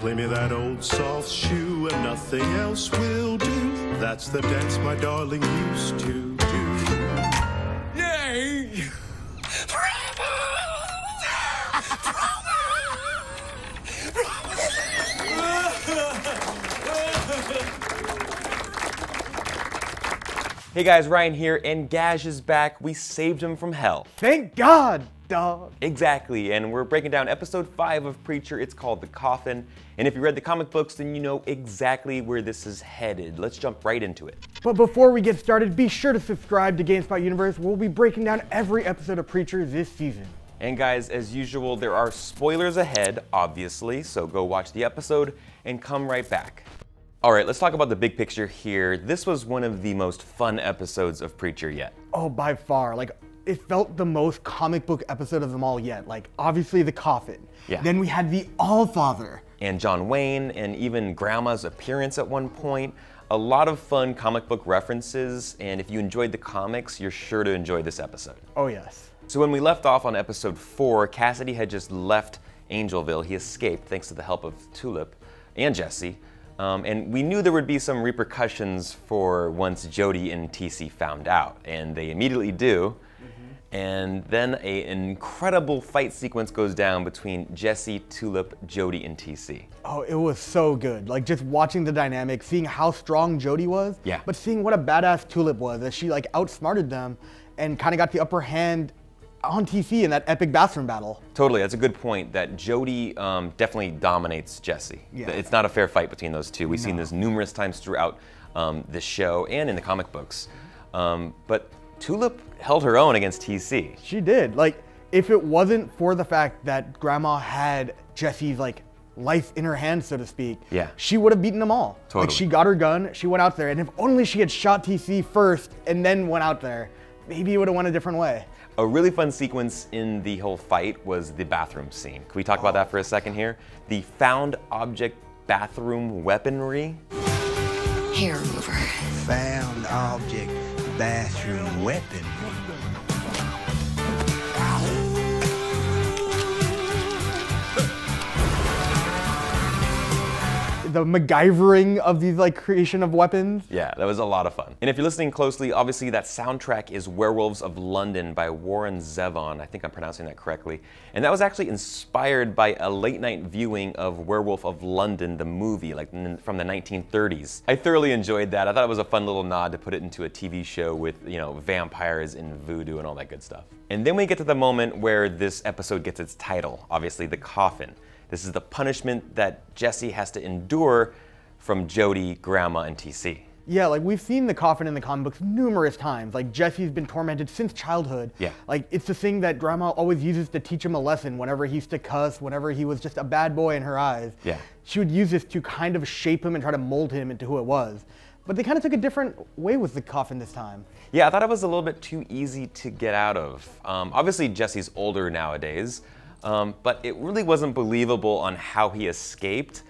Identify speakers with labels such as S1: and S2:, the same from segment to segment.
S1: Play me that old soft shoe and nothing else will do. That's the dance my darling used to
S2: Hey guys, Ryan here, and Gaj is back. We saved him from hell.
S3: Thank God, dog.
S2: Exactly, and we're breaking down episode 5 of Preacher. It's called The Coffin. And if you read the comic books, then you know exactly where this is headed. Let's jump right into it.
S3: But before we get started, be sure to subscribe to GameSpot Universe. We'll be breaking down every episode of Preacher this season.
S2: And guys, as usual, there are spoilers ahead, obviously, so go watch the episode and come right back. All right, let's talk about the big picture here. This was one of the most fun episodes of Preacher yet.
S3: Oh, by far. Like, it felt the most comic book episode of them all yet. Like, obviously, the coffin.
S2: Yeah.
S3: Then we had the All Father.
S2: and John Wayne, and even Grandma's appearance at one point. A lot of fun comic book references, and if you enjoyed the comics, you're sure to enjoy this episode.
S3: Oh, yes.
S2: So when we left off on episode four, Cassidy had just left Angelville. He escaped thanks to the help of Tulip and Jesse. Um, and we knew there would be some repercussions for once Jody and TC found out, and they immediately do. And then a, an incredible fight sequence goes down between Jesse, Tulip, Jody, and TC.
S3: Oh, it was so good. Like just watching the dynamic, seeing how strong Jody was,
S2: Yeah.
S3: but seeing what a badass Tulip was, as she like outsmarted them and kind of got the upper hand on TC in that epic bathroom battle.
S2: Totally, that's a good point. That Jody um, definitely dominates Jesse.
S3: Yeah.
S2: It's not a fair fight between those two. We've seen this numerous times throughout um, this show and in the comic books. Um, but Tulip held her own against TC.
S3: She did. Like, if it wasn't for the fact that Grandma had Jesse's like life in her hands, so to speak,
S2: Yeah.
S3: she would have beaten them all.
S2: Totally.
S3: Like she got her gun, she went out there, and if only she had shot TC first and then went out there, maybe it would have went a different way.
S2: A really fun sequence in the whole fight was the bathroom scene. Can we talk about that for a second here? The found object bathroom weaponry.
S4: Hair remover.
S5: found object bathroom weapon.
S3: The MacGyvering of the like creation of weapons.
S2: Yeah, that was a lot of fun. And if you're listening closely, obviously that soundtrack is Werewolves of London by Warren Zevon. I think I'm pronouncing that correctly. And that was actually inspired by a late night viewing of Werewolf of London, the movie, like from the 1930s. I thoroughly enjoyed that. I thought it was a fun little nod to put it into a TV show with, you know, vampires and voodoo and all that good stuff. And then we get to the moment where this episode gets its title, obviously the coffin. This is the punishment that Jesse has to endure from Jody, Grandma, and TC.
S3: Yeah, like we've seen the coffin in the comic books numerous times. Like Jesse's been tormented since childhood.
S2: Yeah.
S3: Like it's the thing that grandma always uses to teach him a lesson whenever he used to cuss, whenever he was just a bad boy in her eyes.
S2: Yeah.
S3: She would use this to kind of shape him and try to mold him into who it was. But they kind of took a different way with the coffin this time.
S2: Yeah, I thought it was a little bit too easy to get out of. Um, obviously, Jesse's older nowadays, um, but it really wasn't believable on how he escaped.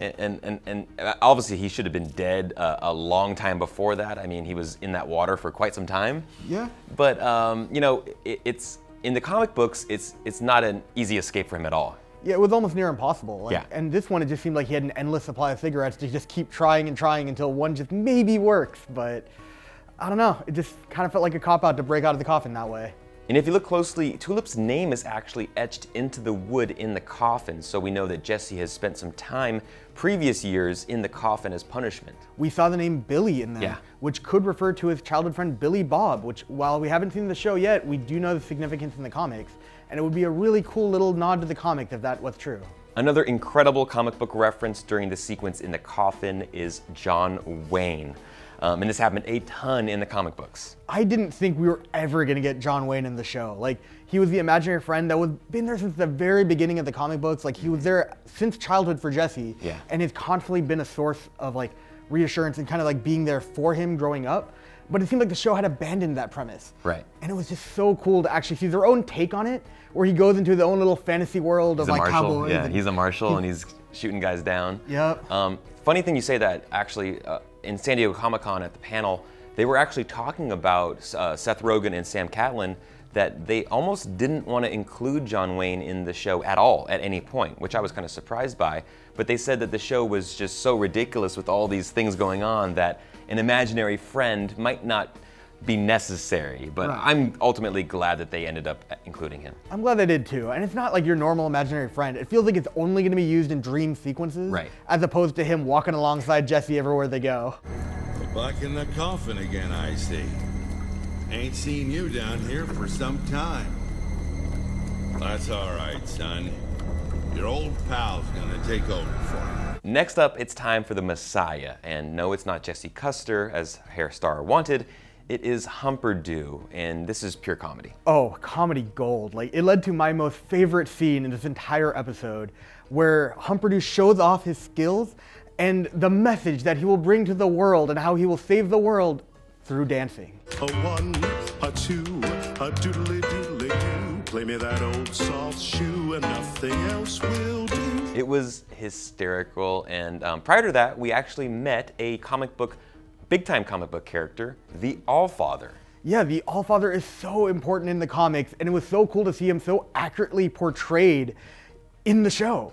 S2: And, and, and, and obviously, he should have been dead uh, a long time before that. I mean, he was in that water for quite some time.
S3: Yeah.
S2: But, um, you know, it, it's in the comic books, it's, it's not an easy escape for him at all.
S3: Yeah, it was almost near impossible. Like,
S2: Yeah.
S3: And this one, it just seemed like he had an endless supply of cigarettes to just keep trying and trying until one just maybe works. But I don't know. It just kind of felt like a cop out to break out of the coffin that way.
S2: And if you look closely, Tulip's name is actually etched into the wood in the coffin, so we know that Jesse has spent some time previous years in the coffin as punishment.
S3: We saw the name Billy in there,
S2: Yeah.
S3: which could refer to his childhood friend Billy Bob, which while we haven't seen the show yet, we do know the significance in the comics. And it would be a really cool little nod to the comics if that was true.
S2: Another incredible comic book reference during the sequence in the coffin is John Wayne. Um, and this happened a ton in the comic books.
S3: I didn't think we were ever gonna get John Wayne in the show. Like he was the imaginary friend that was been there since the very beginning of the comic books. Like he was there since childhood for Jesse.
S2: Yeah.
S3: And has constantly been a source of like reassurance and kind of like being there for him growing up. But it seemed like the show had abandoned that premise.
S2: Right.
S3: And it was just so cool to actually see their own take on it, where he goes into their own little fantasy world of
S2: He's a
S3: like
S2: marshal.
S3: cowboys.
S2: Yeah,
S3: and-
S2: he's a marshal and he's shooting guys down.
S3: Yep.
S2: Um, funny thing you say that actually uh, in San Diego Comic Con at the panel, they were actually talking about uh, Seth Rogen and Sam Catlin that they almost didn't want to include John Wayne in the show at all at any point, which I was kind of surprised by. But they said that the show was just so ridiculous with all these things going on that an imaginary friend might not be necessary. But
S3: Right.
S2: I'm ultimately glad that they ended up including him.
S3: I'm glad they did too. And it's not like your normal imaginary friend. It feels like it's only going to be used in dream sequences,
S2: Right.
S3: as opposed to him walking alongside Jesse everywhere they go.
S6: Back in the coffin again, I see. Ain't seen you down here for some time. That's all right, son. Your old pal's gonna take over for you.
S2: Next up, it's time for the Messiah. And no, it's not Jesse Custer, as Herr Starr wanted. It is Humperdoo, and this is pure comedy.
S3: Oh, comedy gold. Like it led to my most favorite scene in this entire episode where Humperdoo shows off his skills and the message that he will bring to the world and how he will save the world through dancing.
S1: A one, a two, a doodly doodly doo. Play me that old soft shoe and nothing else will do.
S2: It was hysterical, and um, prior to that, we actually met a comic book, big time comic book character, the Allfather.
S3: Yeah, the Allfather is so important in the comics, and it was so cool to see him so accurately portrayed in the show.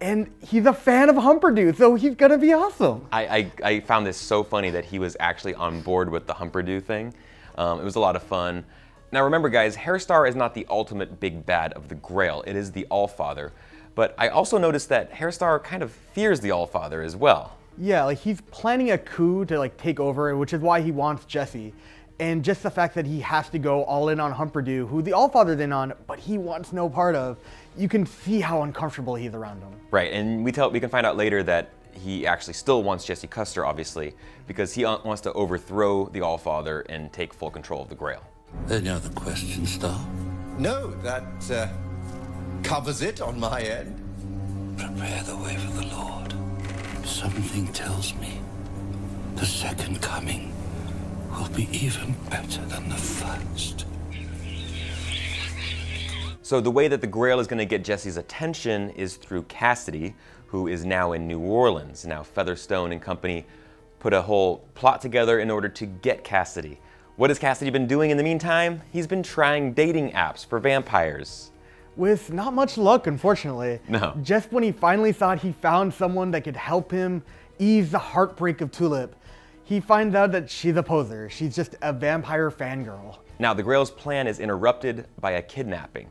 S3: And he's a fan of Humperdoo, so he's gonna be awesome.
S2: I, I, I found this so funny that he was actually on board with the Humperdoo thing. Um, it was a lot of fun. Now remember, guys, Herr Starr is not the ultimate big bad of the Grail. It is the Allfather. But I also noticed that Herr Starr kind of fears the Allfather as well.
S3: Yeah, like he's planning a coup to like take over, which is why he wants Jesse. And just the fact that he has to go all in on Humperdoo, who the Allfather's in on, but he wants no part of, you can see how uncomfortable he's around him.
S2: Right, and we tell we can find out later that he actually still wants Jesse Custer, obviously, because he uh, wants to overthrow the Allfather and take full control of the Grail.
S7: Any other questions, Starr?
S8: No, that uh, covers it on my end.
S7: Prepare the way for the Lord. Something tells me the second coming will be even better than the first.
S2: So the way that the Grail is going to get Jesse's attention is through Cassidy, who is now in New Orleans. Now Featherstone and company put a whole plot together in order to get Cassidy. What has Cassidy been doing in the meantime? He's been trying dating apps for vampires.
S3: With not much luck, unfortunately.
S2: No.
S3: Just when he finally thought he found someone that could help him ease the heartbreak of Tulip, he finds out that she's a poser. She's just a vampire fangirl.
S2: Now, the Grail's plan is interrupted by a kidnapping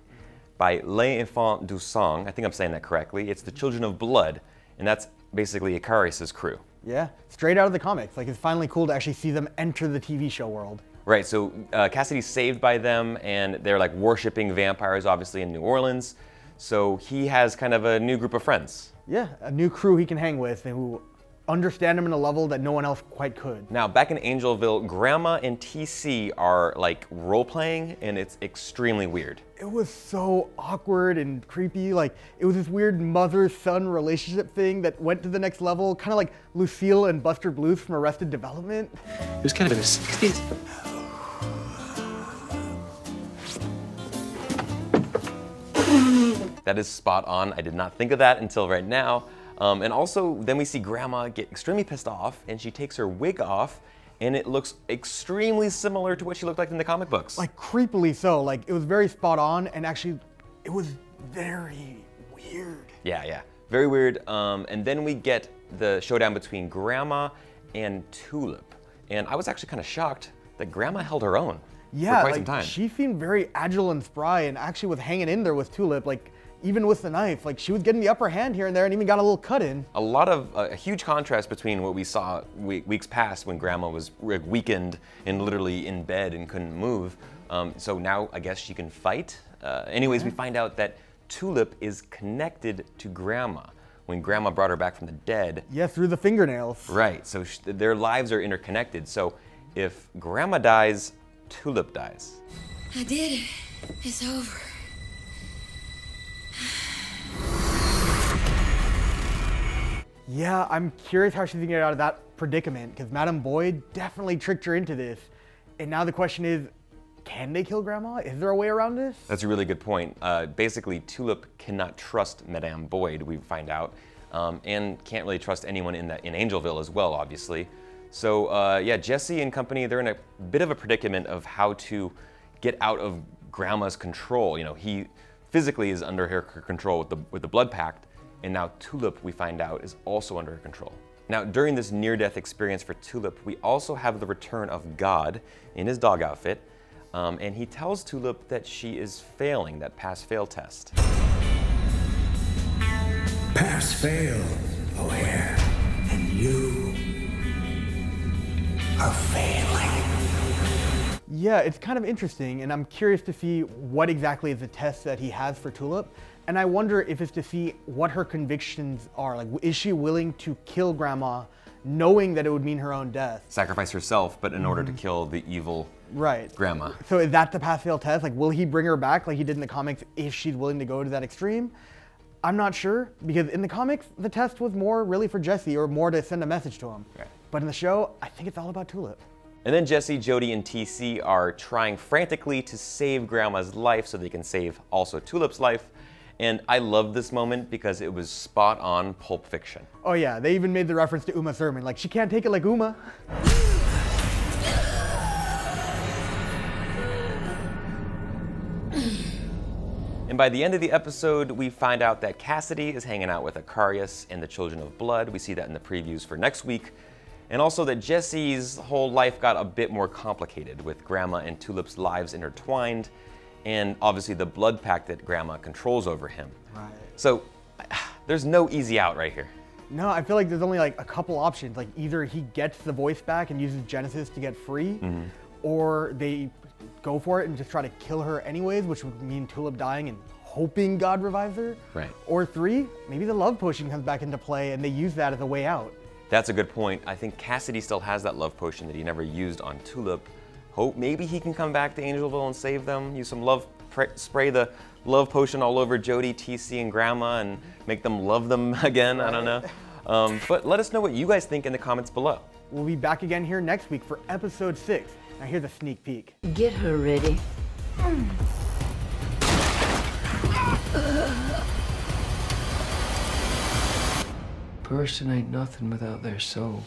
S2: by Les Enfants du Sang. I think I'm saying that correctly. It's the Children of Blood, and that's basically Eccarius' crew.
S3: Yeah, straight out of the comics. Like it's finally cool to actually see them enter the TV show world.
S2: Right, so uh, Cassidy's saved by them, and they're like worshiping vampires, obviously, in New Orleans. So he has kind of a new group of friends.
S3: Yeah, a new crew he can hang with and who understand him in a level that no one else quite could.
S2: Now, back in Angelville, Grandma and TC are like role playing, and it's extremely weird.
S3: It was so awkward and creepy. Like it was this weird mother-son relationship thing that went to the next level, kind of like Lucille and Buster Bluth from Arrested Development.
S9: It was kind of in the
S2: That is spot on. I did not think of that until right now. Um, and also, then we see Grandma get extremely pissed off, and she takes her wig off, and it looks extremely similar to what she looked like in the comic books.
S3: Like creepily so. Like it was very spot on and actually it was very weird.
S2: Yeah, yeah. Very weird. Um, and then we get the showdown between Grandma and Tulip. And I was actually kind of shocked that Grandma held her own
S3: Yeah,
S2: for quite
S3: like
S2: some time.
S3: she seemed very agile and spry and actually was hanging in there with Tulip. Like even with the knife, like she was getting the upper hand here and there and even got a little cut in.
S2: a lot of uh, a huge contrast between what we saw we- weeks past when grandma was weakened and literally in bed and couldn't move um, so now i guess she can fight uh, anyways we find out that tulip is connected to grandma when grandma brought her back from the dead
S3: Yeah, through the fingernails.
S2: right so sh- their lives are interconnected so if grandma dies tulip dies
S4: I did it. It's over.
S3: Yeah, I'm curious how she's gonna get out of that predicament because Madame Boyd definitely tricked her into this. And now the question is, can they kill Grandma? Is there a way around this?
S2: That's a really good point. Uh, basically, Tulip cannot trust Madame Boyd, we find out, um, and can't really trust anyone in, that, in Angelville as well, obviously. So, uh, yeah, Jesse and company, they're in a bit of a predicament of how to get out of Grandma's control. You know, he physically is under her control with the, with the blood pact, and now Tulip, we find out, is also under her control. Now, during this near death experience for Tulip, we also have the return of God in his dog outfit, um, and he tells Tulip that she is failing that pass fail test.
S7: Pass fail, O'Hare. And you are failing.
S3: Yeah, it's kind of interesting, and I'm curious to see what exactly is the test that he has for Tulip. And I wonder if it's to see what her convictions are. Like, is she willing to kill Grandma knowing that it would mean her own death?
S2: Sacrifice herself, but in order to mm-hmm. kill the evil
S3: Right.
S2: grandma.
S3: So is that the pass fail test? Like, will he bring her back like he did in the comics if she's willing to go to that extreme? I'm not sure because in the comics the test was more really for Jesse or more to send a message to him.
S2: Right.
S3: But in the show, I think it's all about Tulip.
S2: And then Jesse, Jody, and TC are trying frantically to save Grandma's life so they can save also Tulip's life. And I love this moment because it was spot on Pulp Fiction.
S3: Oh yeah, they even made the reference to Uma Thurman. Like she can't take it like Uma.
S2: And by the end of the episode, we find out that Cassidy is hanging out with Eccarius and the Children of Blood. We see that in the previews for next week. And also that Jesse's whole life got a bit more complicated with Grandma and Tulip's lives intertwined, and obviously the blood pact that Grandma controls over him.
S3: Right.
S2: So there's no easy out right here.
S3: No, I feel like there's only like a couple options. Like either he gets the voice back and uses Genesis to get free, mm-hmm. or they go for it and just try to kill her anyways, which would mean Tulip dying and hoping God revives her.
S2: Right.
S3: Or three, maybe the love potion comes back into play and they use that as a way out.
S2: That's a good point. I think Cassidy still has that love potion that he never used on Tulip. Hope maybe he can come back to Angelville and save them. Use some love, pr- spray the love potion all over Jody, TC, and Grandma, and make them love them again. I don't know. Um, but let us know what you guys think in the comments below.
S3: We'll be back again here next week for episode six. Now here's a sneak peek.
S4: Get her ready.
S9: Person ain't nothing without their soul.